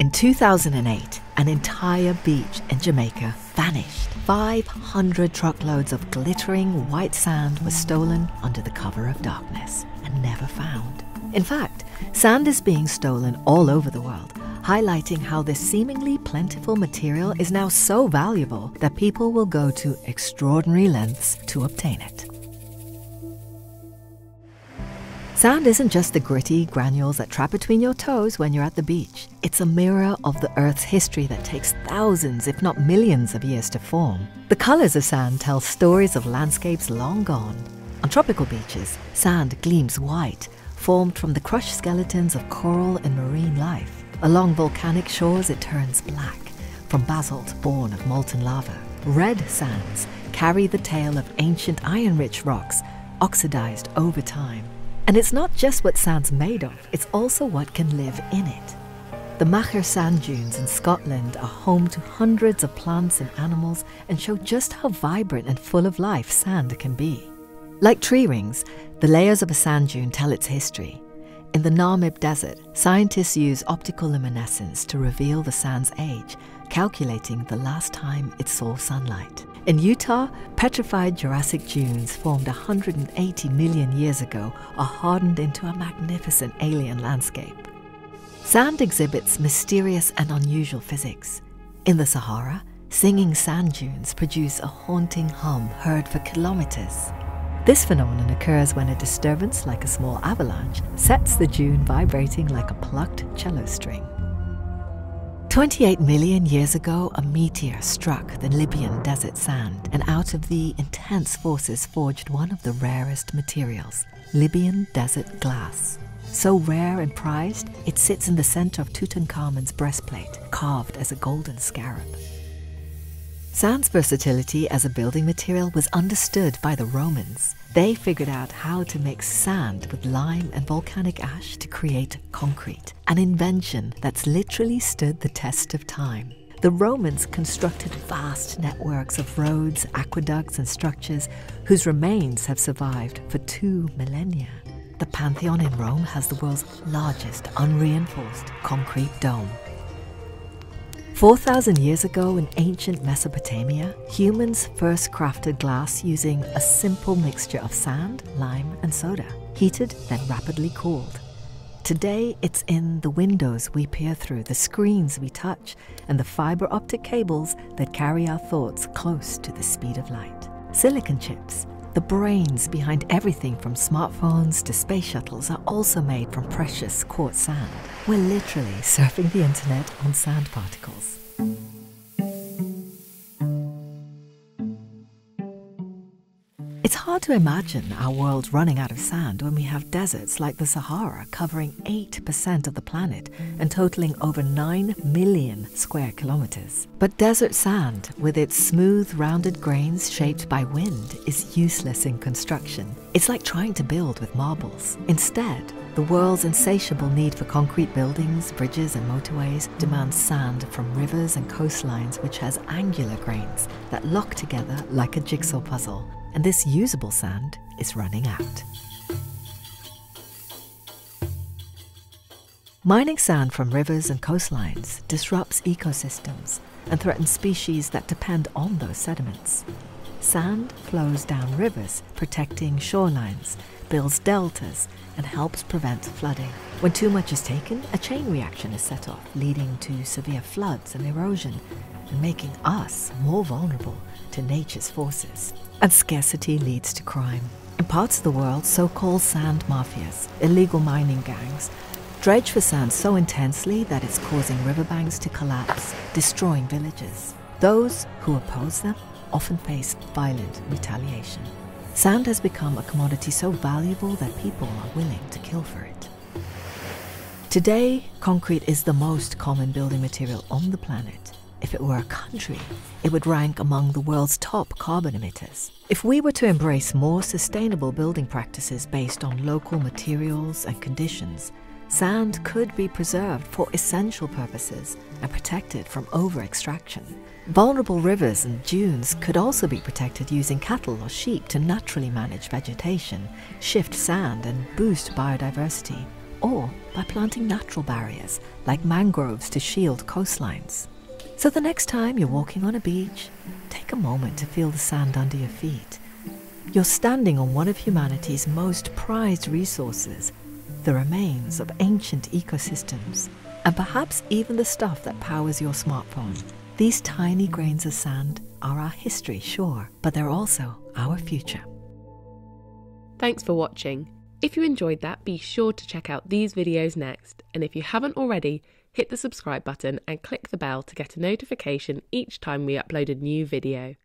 In 2008, an entire beach in Jamaica vanished. 500 truckloads of glittering white sand were stolen under the cover of darkness and never found. In fact, sand is being stolen all over the world, highlighting how this seemingly plentiful material is now so valuable that people will go to extraordinary lengths to obtain it. Sand isn't just the gritty granules that trap between your toes when you're at the beach. It's a mirror of the Earth's history that takes thousands, if not millions, of years to form. The colors of sand tell stories of landscapes long gone. On tropical beaches, sand gleams white, formed from the crushed skeletons of coral and marine life. Along volcanic shores, it turns black, from basalt born of molten lava. Red sands carry the tale of ancient iron rich rocks, oxidized over time. And it's not just what sand's made of, it's also what can live in it. The Machair sand dunes in Scotland are home to hundreds of plants and animals and show just how vibrant and full of life sand can be. Like tree rings, the layers of a sand dune tell its history. In the Namib Desert, scientists use optical luminescence to reveal the sand's age, calculating the last time it saw sunlight. In Utah, petrified Jurassic dunes formed 180 million years ago are hardened into a magnificent alien landscape. Sand exhibits mysterious and unusual physics. In the Sahara, singing sand dunes produce a haunting hum heard for kilometers. This phenomenon occurs when a disturbance, like a small avalanche, sets the dune vibrating like a plucked cello string. 28 million years ago, a meteor struck the Libyan desert sand, and out of the intense forces forged one of the rarest materials Libyan desert glass. So rare and prized, it sits in the center of Tutankhamun's breastplate, carved as a golden scarab. Sand's versatility as a building material was understood by the Romans. They figured out how to mix sand with lime and volcanic ash to create concrete, an invention that's literally stood the test of time. The Romans constructed vast networks of roads, aqueducts, and structures whose remains have survived for two millennia. The Pantheon in Rome has the world's largest unreinforced concrete dome. 4,000 years ago in ancient Mesopotamia, humans first crafted glass using a simple mixture of sand, lime, and soda, heated then rapidly cooled. Today, it's in the windows we peer through, the screens we touch, and the fiber optic cables that carry our thoughts close to the speed of light. Silicon chips, the brains behind everything from smartphones to space shuttles, are also made from precious quartz sand. We're literally surfing the internet on sand particles. Hard to imagine our world running out of sand when we have deserts like the Sahara covering 8% of the planet and totaling over 9 million square kilometers. But desert sand, with its smooth, rounded grains shaped by wind, is useless in construction. It's like trying to build with marbles. Instead, the world's insatiable need for concrete buildings, bridges, and motorways demands sand from rivers and coastlines, which has angular grains that lock together like a jigsaw puzzle and this usable sand is running out. Mining sand from rivers and coastlines disrupts ecosystems and threatens species that depend on those sediments. Sand flows down rivers, protecting shorelines, builds deltas, and helps prevent flooding. When too much is taken, a chain reaction is set off, leading to severe floods and erosion, making us more vulnerable to nature's forces. And scarcity leads to crime. In parts of the world, so called sand mafias, illegal mining gangs, dredge for sand so intensely that it's causing riverbanks to collapse, destroying villages. Those who oppose them often face violent retaliation. Sand has become a commodity so valuable that people are willing to kill for it. Today, concrete is the most common building material on the planet. If it were a country, it would rank among the world's top carbon emitters. If we were to embrace more sustainable building practices based on local materials and conditions, sand could be preserved for essential purposes and protected from over extraction. Vulnerable rivers and dunes could also be protected using cattle or sheep to naturally manage vegetation, shift sand, and boost biodiversity. or by planting natural barriers like mangroves to shield coastlines. So the next time you're walking on a beach, take a moment to feel the sand under your feet. You're standing on one of humanity's most prized resources, the remains of ancient ecosystems, and perhaps even the stuff that powers your smartphone. These tiny grains of sand are our history, sure, but they're also our future. Thanks for watching. If you enjoyed that, be sure to check out these videos next. And if you haven't already, hit the subscribe button and click the bell to get a notification each time we upload a new video.